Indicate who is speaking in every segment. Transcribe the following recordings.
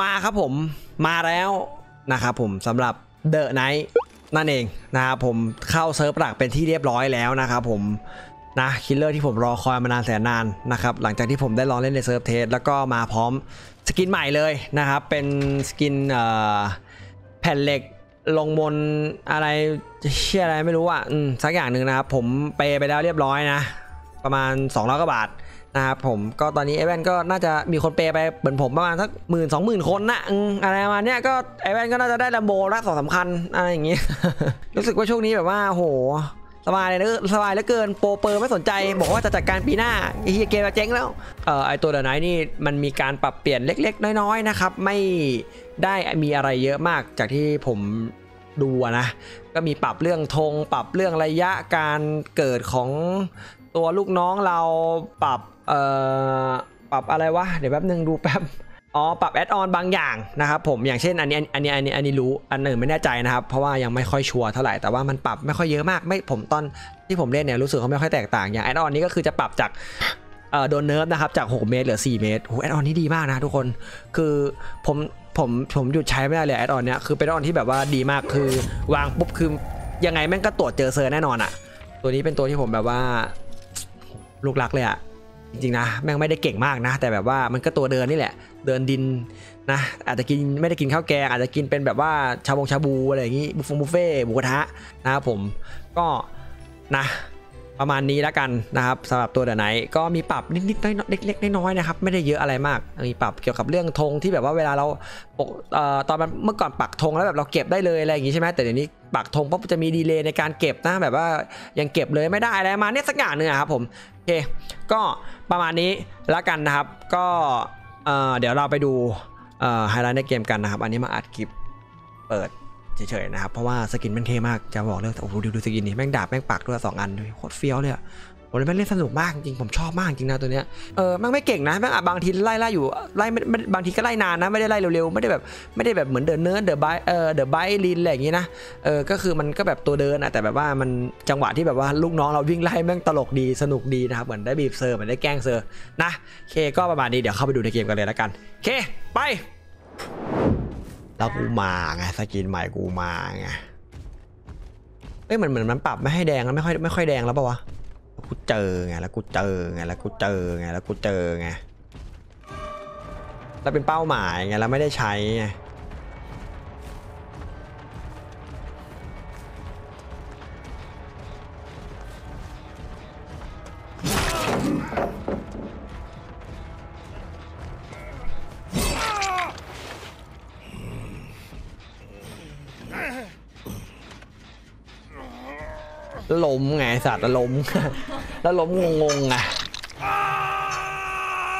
Speaker 1: มาครับผมมาแล้วนะครับผมสำหรับ The Knight นั่นเองนะครับผมเข้าเซิร์ฟหลักเป็นที่เรียบร้อยแล้วนะครับผมนะ killer ที่ผมรอคอยมานานแสนนานนะครับหลังจากที่ผมได้ลองเล่นในเซิร์ฟ test แล้วก็มาพร้อม skin ใหม่เลยนะครับเป็น skin แผ่นเหล็กลงมนอะไรเชื่ออะไรไม่รู้อะอสักอย่างหนึ่งนะครับผมเปย์ไปแล้วเรียบร้อยนะ ประมาณ200กว่าบาท นะครับผมก็ตอนนี้ไอแวนก็น่าจะมีคนเปย์ไปเหมือนผมประมาณสักหมื่นสองหมื่นคนนะอะไรประมาณเนี้ยก็ไอแวนก็น่าจะได้แลมโบสักสองสามคันอะไรอย่างงี้รู้สึกว่าช่วงนี้แบบว่าโหสบายเลยนะสบายเหลือเกินโปรเปอร์ไม่สนใจ บอกว่าจะจัดการปีหน้าไอเฮียเกมเจ๊งแล้วเออไอตัว The Knight นี่มันมีการปรับเปลี่ยนเล็กๆ น้อยๆนะครับ ไม่ได้มีอะไรเยอะมากจากที่ผมดูนะก็มีปรับเรื่องธงปรับเรื่องระยะการเกิดของตัวลูกน้องเราปรับ เอ่อปรับอะไรวะเดี๋ยวแป๊บนึงดูแป๊บอ๋อปรับ add-on บางอย่างนะครับผมอย่างเช่นอันนี้อันนี้อันนี้อันนี้รู้อันหนึ่งไม่แน่ใจนะครับ เพราะว่ายังไม่ค่อยชัวร์เท่าไหร่แต่ว่ามันปรับไม่ค่อยเยอะมากไม่ผมตอนที่ผมเล่นเนี่ยรู้สึกเขาไม่ค่อยแตกต่างอย่าง add-on นี้ก็คือจะปรับจากเอ่อโดน nerf นะครับจาก 6 เมตรเหลือ 4 เมตรโห add-on นี้ดีมากนะทุกคนคือผมผมผมหยุดใช้ไม่ได้เลย add-on เนี้ยคือเป็น add-on ที่แบบว่าดีมากคือวางปุ๊บคือยังไงแม่งก็ตรวจเจอเซอร์แน่นอนอะตัวนี้เป็นตัวที่ผมแบบว่าลูกรักเลยอะ จริงๆนะแม่งไม่ได้เก่งมากนะ แต่แบบว่ามันก็ตัวเดินนี่แหละ เดินดินนะอาจจะกินไม่ได้กินข้าวแกง อาจจะกินเป็นแบบว่าชาบงชาบูอะไรอย่างงี้บุฟงบุฟเฟ่หมูกระทะนะครับผมก็นะประมาณนี้แล้วกันนะครับสำหรับตัวเดอะไนท์ก็มีปรับนิดๆน้อยๆเล็กๆน้อยๆนะครับไม่ได้เยอะอะไรมากมีปรับเกี่ยวกับเรื่องธงที่แบบว่าเวลาเราปักเอ่อตอนมันเมื่อก่อนปักธงแล้วแบบเราเก็บได้เลยอะไรอย่างงี้ใช่ไหมแต่เดี๋ยวนี้ปักธงปุ๊บจะมี delay ในการเก็บนะแบบว่ายังเก็บเลยไม่ได้อะไรมาเนี้ยสักอย่างหนึ่งอะครับผมโอเคก็ ประมาณนี้แล้วกันนะครับ ก็เดี๋ยวเราไปดูไฮไลท์ในเกมกันนะครับ อันนี้มาอัดคลิปเปิดเฉยๆนะครับ เพราะว่า skin มันเท่มาก จะบอกเรื่องโอ้โหดูดู skin นี่แม่งดาบแม่งปักด้วยสองอันด้วยโคตรเฟี้ยวเลยอะ โอ้แล้วแม่งเล่นสนุกมากจริงผมชอบมากจริงนะตัวเนี้ยเออแม่งไม่เก่งนะแม่งอะบางทีไล่ไล่อยู่ไล่ไม่บางทีก็ไล่นานนะไม่ได้ไล่เร็วๆไม่ได้แบบไม่ได้แบบเหมือนเดินเนิร์ดเดอะไบเออเดอะไบลินอะไรอย่างงี้นะเออก็คือมันก็แบบตัวเดินอะแต่แบบว่ามันจังหวะที่แบบว่าลูกน้องเราวิ่งไล่แม่งตลกดีสนุกดีนะครับเหมือนได้บีบเซอร์เหมือนได้แกล้งเซอร์นะเคก็ประมาณนี้เดี๋ยวเข้าไปดูในเกมกันเลยแล้วกันเคไปแล้วกูมาไงสกินใหม่กูมาไงเอ้ยเหมือนเหมือนมันปรับไม่ให้แดงแล้วไม่ค่อยไม่ค่อยแดงแล้วปะวะแล้ว กูเจอไงแล้วกูเจอไงแล้วกูเจอไงแล้วกูเจอไงแล้วเป็นเป้าหมายไงแล้วไม่ได้ใช้ไง สัตว์แล้วล้ม แล้วล้มงงๆไง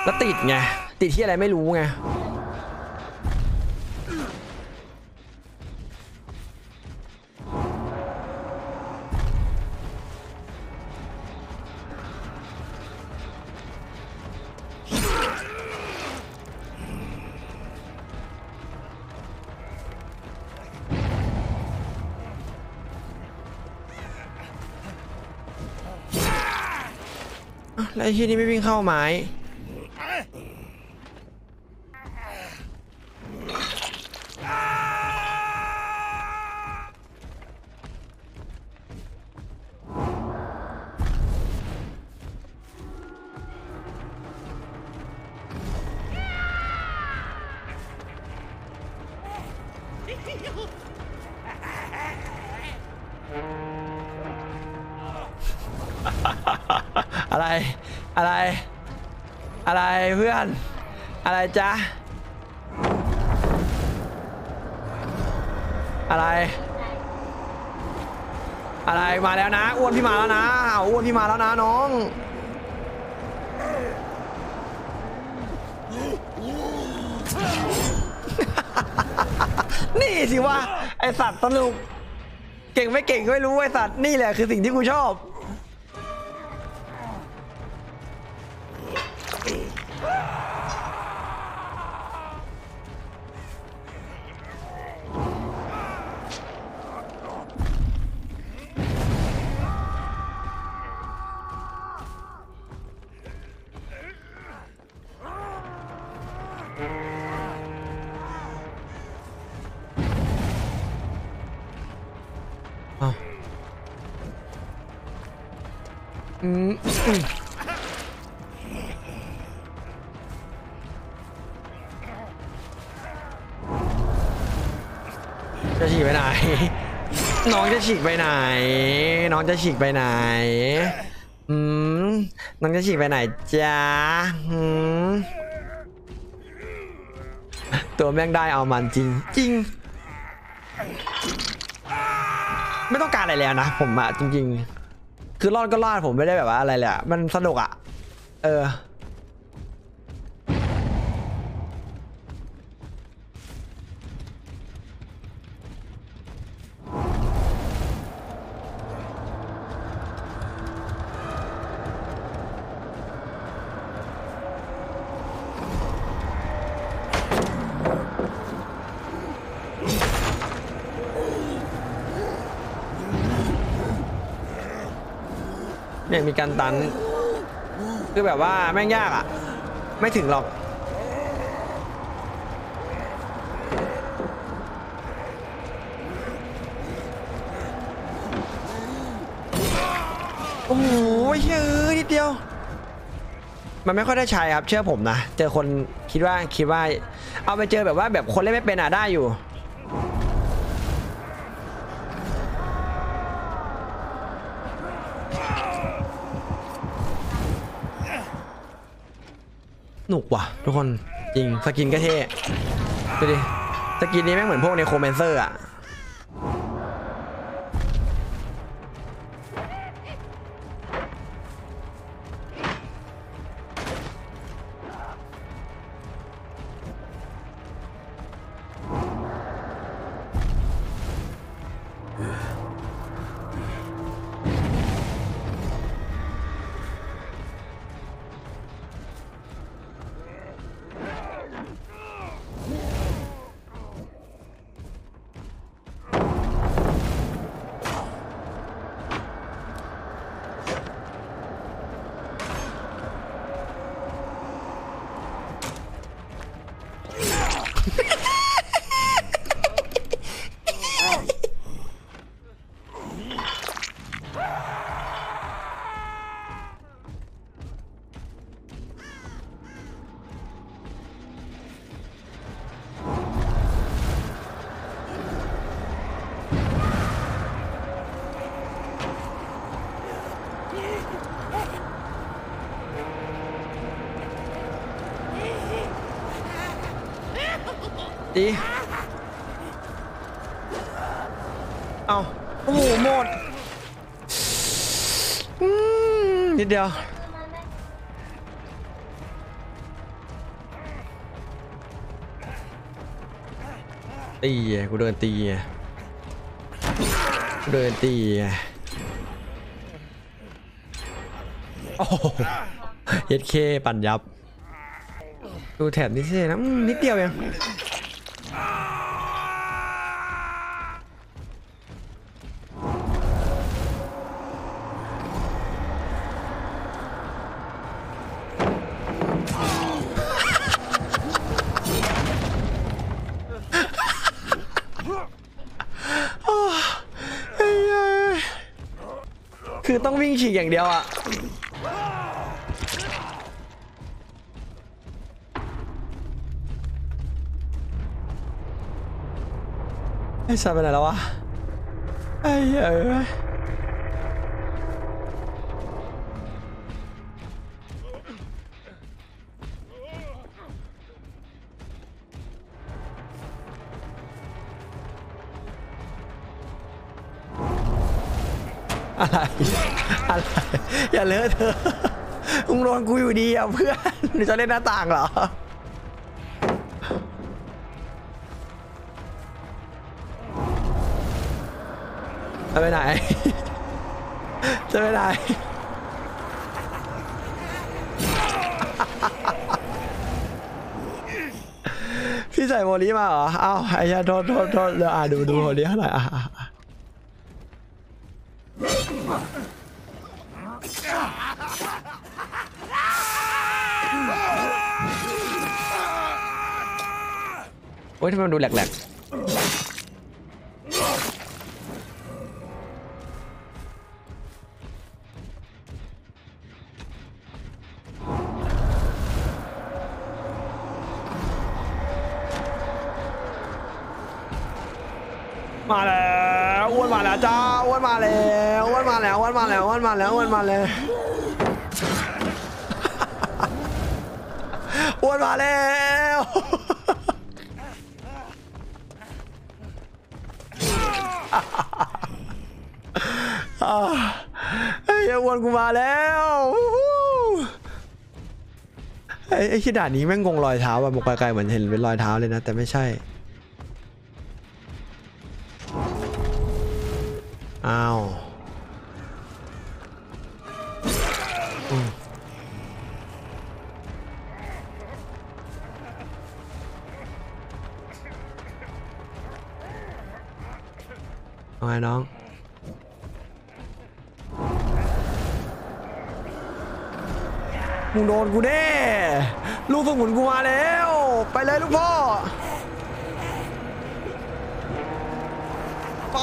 Speaker 1: แล้วติดไง ติดที่อะไรไม่รู้ไง แล้วไอ้ที่นี่ไม่วิ่งเข้าไม้ อะไรอะไร อะไรเพื่อน อะไรจ๊ะ อะไร อะไรมาแล้วนะอ้วนพี่มาแล้วนะอ้าวอ้วนพี่มาแล้วนะน้องนี่สิวะไอสัตว์สนุก เก่งไม่เก่งก็ไม่รู้ไอสัตว์นี่แหละคือสิ่งที่กูชอบ จะฉีกไปไหน น้องจะฉีกไปไหน น้องจะฉีกไปไหน อืม น้องจะฉีกไปไหนจ๊ะอืม ตัวแม่งได้เอามันจริงจริง ไม่ต้องการอะไรแล้วนะ ผมอะจริง ๆ คือรอดก็รอดผมไม่ได้แบบว่าอะไรเลยอะมันสนุกอะเออ เนี่ยมีการตัน คือแบบว่าแม่งยากอะไม่ถึงหรอก โอ้โหเฮ้ยนิดเดียว มันไม่ค่อยได้ใช้ครับ เชื่อผมนะ เจอคนคิดว่าคิดว่า เอาไปเจอแบบว่าแบบคนเล่นไม่เป็นอะได้อยู่ นุกว่ะ ทุกคนจริงสกินก็เท่ดูดิสกินนี้แม่งเหมือนพวกในโคเมนเซอร์อะ ดีเอาโอ้โหหมดนิดเดียวตีกูเดินตีกูเดินตีโอ้โหเย็ดเคปั่นยับ ดูแถบนี้สินะนิดเดียวเอง คือต้องวิ่งฉีกอย่างเดียวอะไอ้ชาไปไหนแล้ววะไอ้เหี้ยเอ้ อะไรอะไรอย่าเลอะเธอมึงโดนกูอยู่ดีอะเพื่อนหรือจะเล่นหน้าต่างเหรอจะไปไหน จะไปไหนพี่ใส่โมลีมาเหรอ อ้าวไอ้ยาโทษโทษโทษเดี๋ยวอะดูดูโมลีหน่อยอ่อะ ฮ้ยทำไมมันดูแหลกๆมาแล้ววันมาแล้วจ้าวันมาแล้ววันมาแล้ววันมาแล้ววันมาแล้ววันมาแล้ววันมาแล้ว อ่าเฮ้ยอ้วนกูมาแล้วไอ้ไอ้ขี้ด่านนี้แม่งงงรอยเท้าอะมองไกลๆเหมือนเห็นเป็นรอยเท้าเลยนะ แต่ไม่ใช่ อ้าวอืมเอาไงน้อง มึงโดนกูแน่ ลูกสมุนกูมาแล้ว ไปเลยลูกพ่อ ไป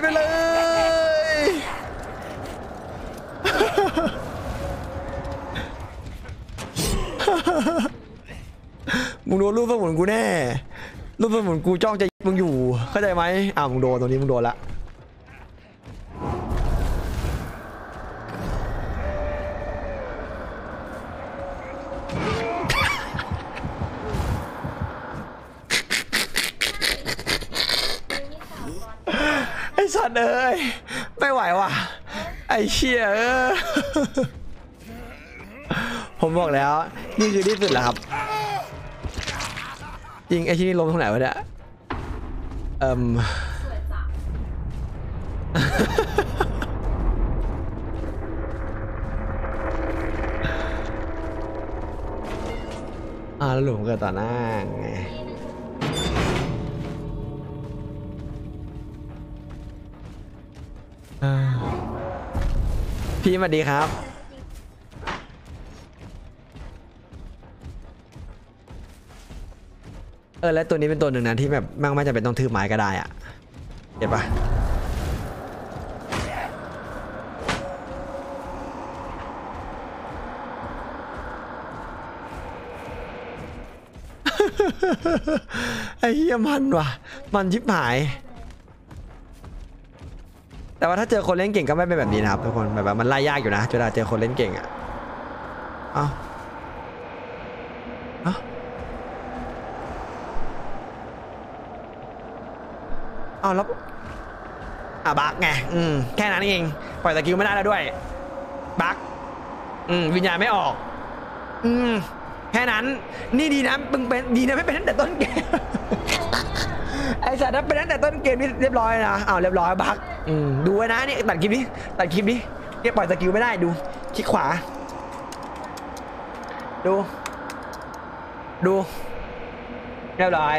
Speaker 1: ไปเลย มึงโดนลูกสมุนกูแน่ ลูกสมุนกูจ้องจะมึงอยู่ เข้าใจไหมอ้าวมึงโดนตรงนี้มึงโดนละ สัตว์เอ้ยไม่ไหวว่ะ ไอ้เชี่ยเออผมบอกแล้ว นี่คือที่สุดแล้วครับจริงไอ้ที่นี่ลงตรงไหนวะเนี่ยเอ่มอ่าแล้วหลุมเกิดต่อหน้าไง พี่สวัสดีครับ เออ แล้วตัวนี้เป็นตัวหนึ่งนะที่แบบแม่งไม่จำเป็นต้องถือไม้ก็ได้อะเห็นปะไอ้เหี้ยมันว่ะ มันชิบหาย แต่ว่าถ้าเจอคนเล่นเก่งก็ไม่เป็นแบบนี้นะครับทุกคนแบบว่ามันไล่ยากอยู่นะเวลาเจอคนเล่นเก่งอะเอ้าเอ้าเอาแล้วอะบักไงอืมแค่นั้นเองปล่อยสกิลไม่ได้แล้วด้วยบักอืมวิญญาณไม่ออก อืมแค่นั้น นี่ดีนะมึงเป็นดีนะไม่เป็นตั้งแต่ต้นเกมไอ้สัตว์ถ้าเป็นตั้งแต่ต้นเกมนี่เรียบร้อยนะอ้าวเรียบร้อยบัก อืมดูไว้นะนี่ตัดคลิปนี้ตัดคลิปนี้เนี่ยปล่อยสกิลไม่ได้ดูคลิกขวา ดู ดูเรียบร้อย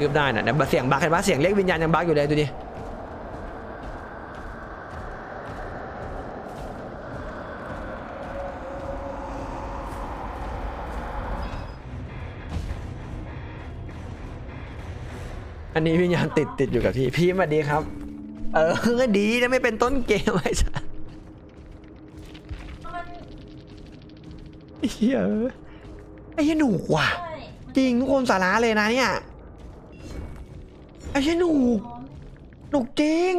Speaker 1: ยืบได้น่ะแต่เสียงบักเห็นปะเสียงเรียกวิญญาณยังบักอยู่เลยดูดิ อันนี้วิญญาณติดติดอยู่กับพี่ พี่มาดีครับ เออดีนะไม่เป็นต้นเกมไอ้สัสไอ้เหี้ยไอ้เหี้ยหนูว่ะ จริงทุกคนสาระเลยนะเนี่ยไอ้เหี้ยหนูหนุกจริง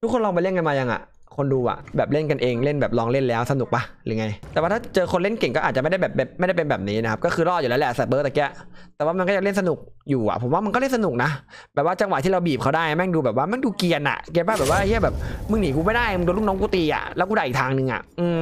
Speaker 1: ทุกคนลองไปเล่นกันมายังอะ คนดูอะแบบเล่นกันเองเล่นแบบลองเล่นแล้วสนุกปะหรือไง แต่ว่าถ้าเจอคนเล่นเก่งก็อาจจะไม่ได้แบบไม่ได้เป็นแบบนี้นะครับก็คือรอดอยู่แล้วแหละสเบิร์ตะเกียแต่ว่ามันก็ยังเล่นสนุกอยู่อะผมว่ามันก็เล่นสนุกนะ แบบว่าจังหวะที่เราบีบเขาได้แม่งดูแบบว่าแม่งดูเกียนอะเกียนป่ะแบบว่าเฮียแบบมึงหนีกูไม่ได้มึงโดนลูกน้องกูตีอะแล้วกูได้อีกทางหนึ่งอะอืม